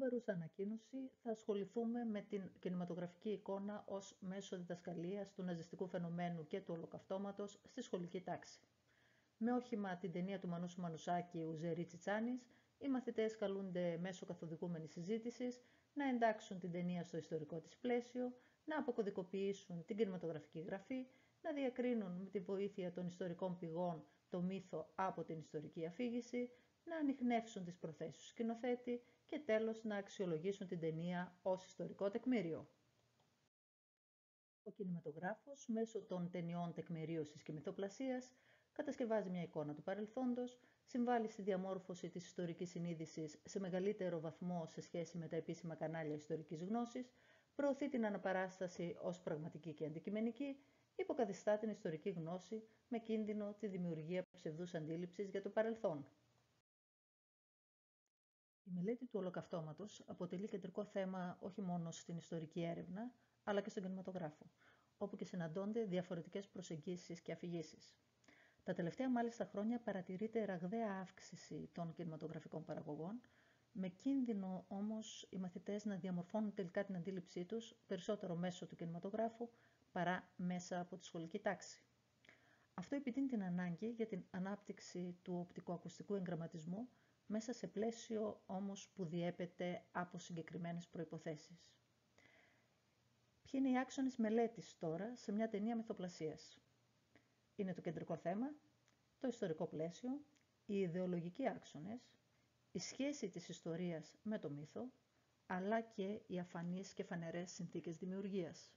παρούσα ανακοίνωση θα ασχοληθούμε με την κινηματογραφική εικόνα ως μέσο διδασκαλίας του ναζιστικού φαινομένου και του ολοκαυτώματος στη σχολική τάξη. Με όχημα την ταινία του Μανούσου Μανουσάκη «Ουζερή Τσιτσάνης», οι μαθητές καλούνται μέσω καθοδηγούμενης συζήτησης να εντάξουν την ταινία στο ιστορικό της πλαίσιο, να αποκωδικοποιήσουν την κινηματογραφική γραφή, να διακρίνουν με τη βοήθεια των ιστορικών πηγών το μύθο από την ιστορική αφήγηση, να ανοιχνεύσουν τις προθέσεις του σκηνοθέτη και τέλος να αξιολογήσουν την ταινία ως ιστορικό τεκμήριο. Ο κινηματογράφος μέσω των ταινιών τεκμηρίωσης και μυθοπλασίας κατασκευάζει μια εικόνα του παρελθόντος, συμβάλλει στη διαμόρφωση της ιστορικής συνείδησης σε μεγαλύτερο βαθμό σε σχέση με τα επίσημα κανάλια ιστορικής γνώσης, προωθεί την αναπαράσταση ως πραγματική και αντικειμενική, υποκαθιστά την ιστορική γνώση με κίνδυνο τη δημιουργία ψευδούς αντίληψης για το παρελθόν. Η μελέτη του ολοκαυτώματος αποτελεί κεντρικό θέμα όχι μόνο στην ιστορική έρευνα, αλλά και στον κινηματογράφο, όπου και συναντώνται διαφορετικές προσεγγίσεις και αφηγήσεις. Τα τελευταία μάλιστα χρόνια παρατηρείται ραγδαία αύξηση των κινηματογραφικών παραγωγών, με κίνδυνο όμως οι μαθητές να διαμορφώνουν τελικά την αντίληψή τους περισσότερο μέσω του κινηματογράφου παρά μέσα από τη σχολική τάξη. Αυτό επιτείνει την ανάγκη για την ανάπτυξη του οπτικοακουστικού εγγραμματισμού μέσα σε πλαίσιο όμως που διέπεται από συγκεκριμένες προϋποθέσεις. Ποιοι είναι οι άξονες μελέτης τώρα σε μια ταινία μυθοπλασίας; Είναι το κεντρικό θέμα, το ιστορικό πλαίσιο, οι ιδεολογικοί άξονες, η σχέση της ιστορίας με το μύθο, αλλά και οι αφανείς και φανερές συνθήκες δημιουργίας.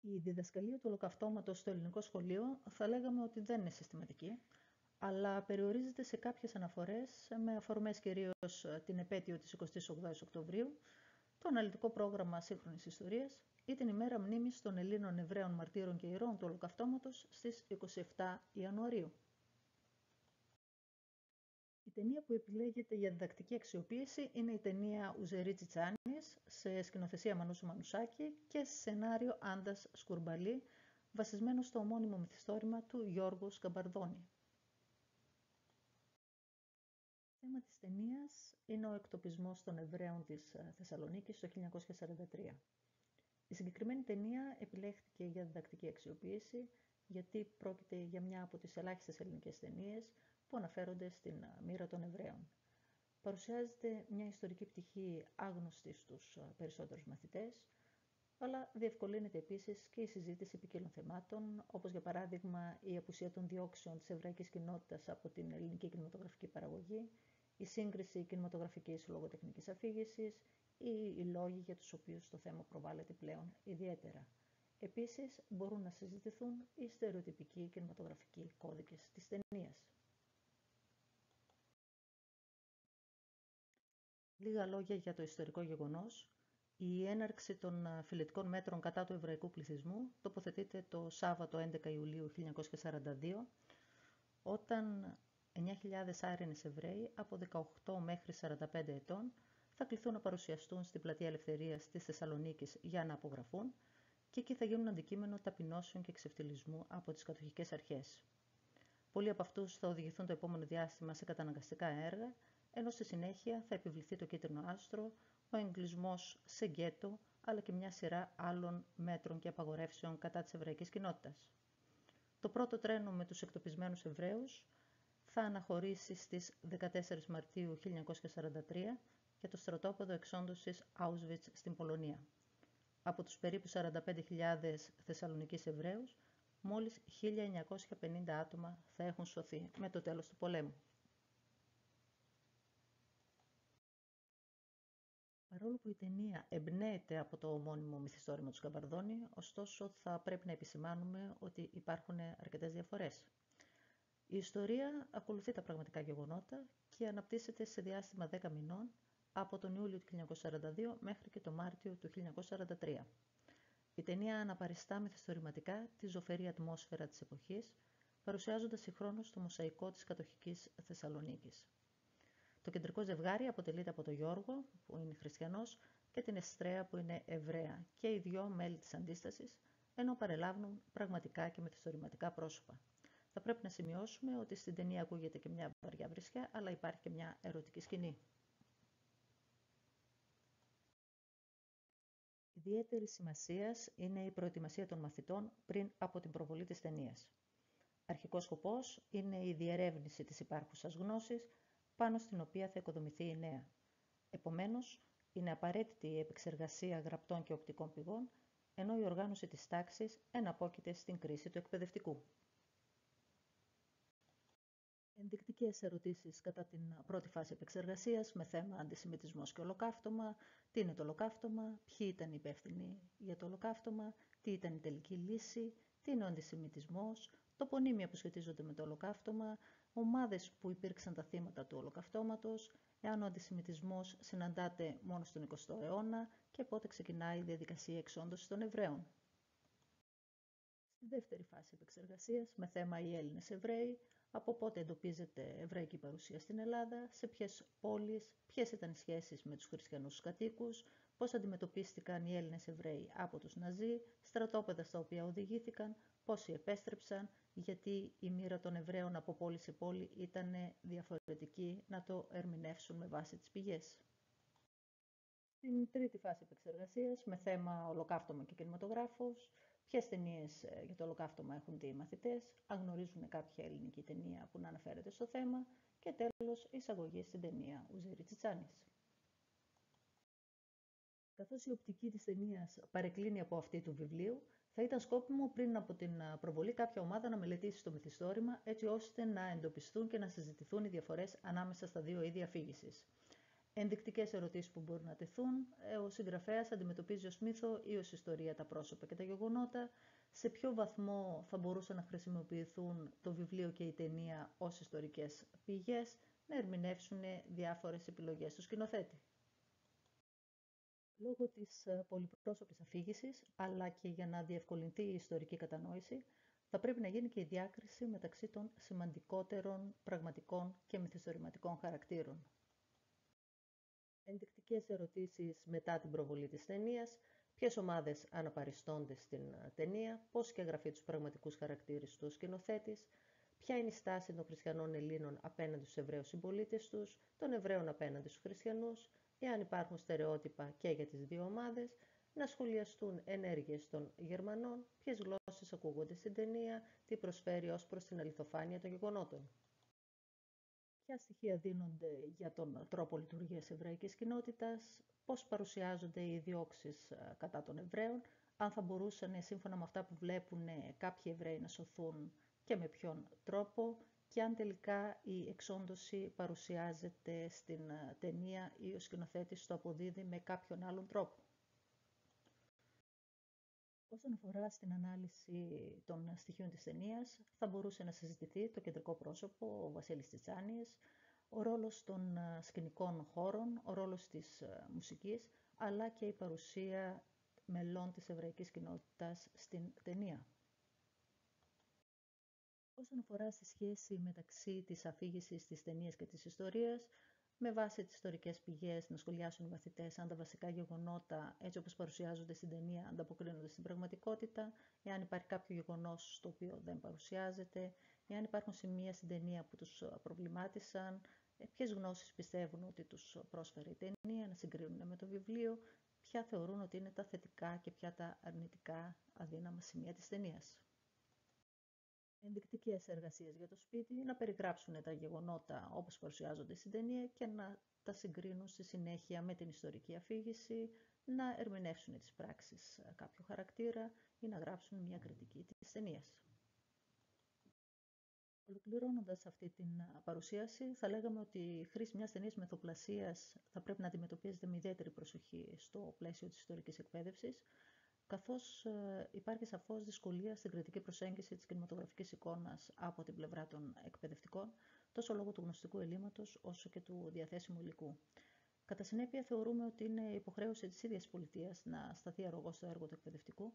Η διδασκαλία του ολοκαυτώματος στο ελληνικό σχολείο θα λέγαμε ότι δεν είναι συστηματική, αλλά περιορίζεται σε κάποιες αναφορές με αφορμές κυρίως την επέτειο της 28 Οκτωβρίου, το αναλυτικό πρόγραμμα σύγχρονης ιστορίας ή την ημέρα μνήμης των Ελλήνων Εβραίων Μαρτύρων και Ηρώων του Ολοκαυτώματος στις 27 Ιανουαρίου. Η ταινία που επιλέγεται για διδακτική αξιοποίηση είναι η ταινία «Ουζερή Τσιτσάνης» σε σκηνοθεσία Μανούσου Μανουσάκη και σενάριο Άντας Σκουρμπαλή, βασισμένο στο ομώνυμο μυθιστόρημα του Γιώργου Σκαμπαρδόνη. Θέμα της ταινίας είναι ο εκτοπισμός των Εβραίων της ε, Θεσσαλονίκης το 1943. Η συγκεκριμένη ταινία επιλέχθηκε για διδακτική αξιοποίηση γιατί πρόκειται για μια από τις ελάχιστες ελληνικές ταινίες που αναφέρονται στην ε, μοίρα των Εβραίων. Παρουσιάζεται μια ιστορική πτυχή άγνωστη στους ε, περισσότερους μαθητές, αλλά διευκολύνεται επίσης και η συζήτηση ποικίλων θεμάτων, όπως για παράδειγμα η απουσία των διώξεων της εβραϊκής κοινότητας από την ελληνική κινηματογραφική παραγωγή, η σύγκριση κινηματογραφικής λογοτεχνικής αφήγησης ή οι λόγοι για τους οποίους το θέμα προβάλλεται πλέον ιδιαίτερα. Επίσης, μπορούν να συζητηθούν οι στερεοτυπικοί κινηματογραφικοί κώδικες της ταινίας. Λίγα λόγια για το ιστορικό γεγονός. Η έναρξη των φιλετικών μέτρων κατά του εβραϊκού πληθυσμού τοποθετείται το Σάββατο 11 Ιουλίου 1942, όταν 9.000 άρενες Εβραίοι από 18 μέχρι 45 ετών θα κληθούν να παρουσιαστούν στην Πλατεία Ελευθερίας της Θεσσαλονίκης για να απογραφούν και εκεί θα γίνουν αντικείμενο ταπεινώσεων και εξευτελισμού από τις κατοχικές αρχές. Πολλοί από αυτούς θα οδηγηθούν το επόμενο διάστημα σε καταναγκαστικά έργα, ενώ στη συνέχεια θα επιβληθεί το κίτρινο άστρο, ο εγκλισμός σε γκέτο, αλλά και μια σειρά άλλων μέτρων και απαγορεύσεων κατά της εβραϊκής κοινότητας. Το πρώτο τρένο με τους εκτοπισμένους Εβραίους θα αναχωρήσει στις 14 Μαρτίου 1943 για το στρατόπεδο εξόντωσης Auschwitz στην Πολωνία. Από τους περίπου 45.000 Θεσσαλονικείς Εβραίους, μόλις 1.950 άτομα θα έχουν σωθεί με το τέλος του πολέμου. Παρόλο που η ταινία εμπνέεται από το ομώνυμο μυθιστόρημα του Σκαμπαρδόνη, ωστόσο θα πρέπει να επισημάνουμε ότι υπάρχουν αρκετές διαφορές. Η ιστορία ακολουθεί τα πραγματικά γεγονότα και αναπτύσσεται σε διάστημα 10 μηνών από τον Ιούλιο του 1942 μέχρι και τον Μάρτιο του 1943. Η ταινία αναπαριστά μυθιστορηματικά τη ζωφερή ατμόσφαιρα της εποχής, παρουσιάζοντας συγχρόνως το μοσαϊκό της κατοχικής Θεσσαλονίκης. Το κεντρικό ζευγάρι αποτελείται από τον Γιώργο, που είναι χριστιανός, και την Εστρέα, που είναι Εβραία, και οι δυο μέλη της αντίστασης, ενώ παρελάβουν πραγματικά και μυθιστορηματικά πρόσωπα. Θα πρέπει να σημειώσουμε ότι στην ταινία ακούγεται και μια βαριά βρισιά, αλλά υπάρχει και μια ερωτική σκηνή. Ιδιαίτερη σημασίας είναι η προετοιμασία των μαθητών πριν από την προβολή της ταινίας. Αρχικός σκοπός είναι η διερεύνηση της υπάρχουσας γνώσης πάνω στην οποία θα οικοδομηθεί η νέα. Επομένως, είναι απαραίτητη η επεξεργασία γραπτών και οπτικών πηγών, ενώ η οργάνωση της τάξης εναπόκειται στην κρίση του εκπαιδευτικού. Ενδεικτικές ερωτήσεις κατά την πρώτη φάση επεξεργασίας με θέμα αντισημιτισμός και ολοκαύτωμα, τι είναι το ολοκαύτωμα, ποιοι ήταν οι υπεύθυνοι για το ολοκαύτωμα, τι ήταν η τελική λύση, τι είναι ο αντισημιτισμός, τοπονύμια που σχετίζονται με το ολοκαύτωμα, ομάδες που υπήρξαν τα θύματα του ολοκαυτώματος, εάν ο αντισημιτισμός συναντάται μόνο στον 20ο αιώνα και πότε ξεκινάει η διαδικασία εξόντωσης των Εβραίων. Στη δεύτερη φάση επεξεργασίας, με θέμα οι Έλληνες Εβραίοι, από πότε εντοπίζεται εβραϊκή παρουσία στην Ελλάδα, σε ποιες πόλεις, ποιες ήταν οι σχέσεις με τους χριστιανούς κατοίκους, πώς αντιμετωπίστηκαν οι Έλληνες Εβραίοι από τους Ναζί, στρατόπεδα στα οποία οδηγήθηκαν, πόσοι επέστρεψαν, γιατί η μοίρα των Εβραίων από πόλη σε πόλη ήταν διαφορετική να το ερμηνεύσουν με βάση τις πηγές. Στην τρίτη φάση επεξεργασίας, με θέμα ολοκαύτωμα και κινηματογράφος, ποιες ταινίες ε, για το ολοκαύτωμα έχουν δει οι μαθητές, αν γνωρίζουν κάποια ελληνική ταινία που να αναφέρεται στο θέμα και τέλος εισαγωγή στην ταινία Ουζήρη Τσιτσάνης. Καθώς η οπτική της ταινίας παρεκκλίνει από αυτή του βιβλίου, θα ήταν σκόπιμο πριν από την προβολή κάποια ομάδα να μελετήσει το μυθιστόρημα έτσι ώστε να εντοπιστούν και να συζητηθούν οι διαφορές ανάμεσα στα δύο είδη αφήγησης. Ενδεικτικές ερωτήσεις που μπορούν να τεθούν, ε, ο συγγραφέας αντιμετωπίζει ως μύθο ή ως ιστορία τα πρόσωπα και τα γεγονότα, σε ποιο βαθμό θα μπορούσαν να χρησιμοποιηθούν το βιβλίο και η ταινία ως ιστορικές πηγές, να ερμηνεύσουν διάφορες επιλογές του σκηνοθέτη. Λόγω της ε, πολυπρόσωπης αφήγησης, αλλά και για να διευκολυνθεί η ιστορική κατανόηση, θα πρέπει να γίνει και η διάκριση μεταξύ των σημαντικότερων πραγματικών και μυθιστορηματικών χαρακτήρων. Ενδεικτικές ερωτήσεις μετά την προβολή της ταινίας, ποιες ομάδες αναπαριστώνται στην ε, ταινία, πώς και γραφεί τους πραγματικούς χαρακτήρες του σκηνοθέτης, ποια είναι η στάση των χριστιανών Ελλήνων απέναντι στους Εβραίους συμπολίτες τους, των Εβραίων απέναντι στους χριστιανούς, εάν υπάρχουν στερεότυπα και για τις δύο ομάδες, να σχολιαστούν ενέργειες των Γερμανών, ποιες γλώσσες ακούγονται στην ταινία, τι προσφέρει ως προς την αληθοφάνεια των γεγονότων. Ποια στοιχεία δίνονται για τον τρόπο λειτουργίας εβραϊκής κοινότητας, πώς παρουσιάζονται οι διώξεις ε, κατά των Εβραίων, αν θα μπορούσαν σύμφωνα με αυτά που βλέπουν κάποιοι Εβραίοι να σωθούν και με ποιον τρόπο και αν τελικά η εξόντωση παρουσιάζεται στην ε, ταινία ή ο σκηνοθέτης το αποδίδει με κάποιον άλλον τρόπο. Όσον αφορά στην ανάλυση των στοιχείων της ταινίας, θα μπορούσε να συζητηθεί το κεντρικό πρόσωπο, ο Βασίλης Τσιτσάνιες, ο ρόλος των ε, σκηνικών χώρων, ο ρόλος της ε, μουσικής, αλλά και η παρουσία μελών της εβραϊκής κοινότητας στην ταινία. Όσον αφορά στη σχέση μεταξύ της αφήγησης της ταινίας και της ιστορίας, με βάση τις ιστορικές πηγές να σχολιάσουν οι μαθητές αν τα βασικά γεγονότα έτσι όπως παρουσιάζονται στην ταινία ανταποκρίνονται στην πραγματικότητα, εάν υπάρχει κάποιο γεγονός στο οποίο δεν παρουσιάζεται, εάν υπάρχουν σημεία στην ταινία που τους προβλημάτισαν, ε, ποιες γνώσεις πιστεύουν ότι τους πρόσφερε η ταινία, να συγκρίνουν με το βιβλίο, ποια θεωρούν ότι είναι τα θετικά και ποια τα αρνητικά αδύναμα σημεία της ταινίας ενδεικτικές εργασίες για το σπίτι, να περιγράψουν τα γεγονότα όπως παρουσιάζονται στην ταινία και να τα συγκρίνουν στη συνέχεια με την ιστορική αφήγηση, να ερμηνεύσουν τις πράξεις κάποιου χαρακτήρα ή να γράψουν μια κριτική της ταινίας. Ολοκληρώνοντας αυτή την παρουσίαση, θα λέγαμε ότι η χρήση μιας ταινίας μεθοπλασία θα πρέπει να αντιμετωπίζεται με ιδιαίτερη προσοχή στο πλαίσιο της ιστορικής εκπαίδευσης, καθώς ε, υπάρχει σαφώς δυσκολία στην κριτική προσέγγιση της κινηματογραφικής εικόνας από την πλευρά των εκπαιδευτικών, τόσο λόγω του γνωστικού ελλείμματος όσο και του διαθέσιμου υλικού. Κατά συνέπεια, θεωρούμε ότι είναι υποχρέωση της ίδιας πολιτείας να σταθεί αρρωγός στο έργο του εκπαιδευτικού,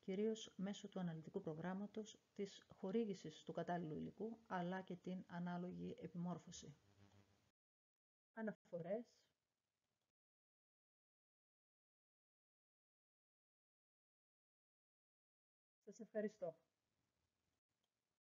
κυρίως μέσω του αναλυτικού προγράμματος, της χορήγησης του κατάλληλου υλικού, αλλά και την ανάλογη επιμόρφωση. Αναφορές ευχαριστώ.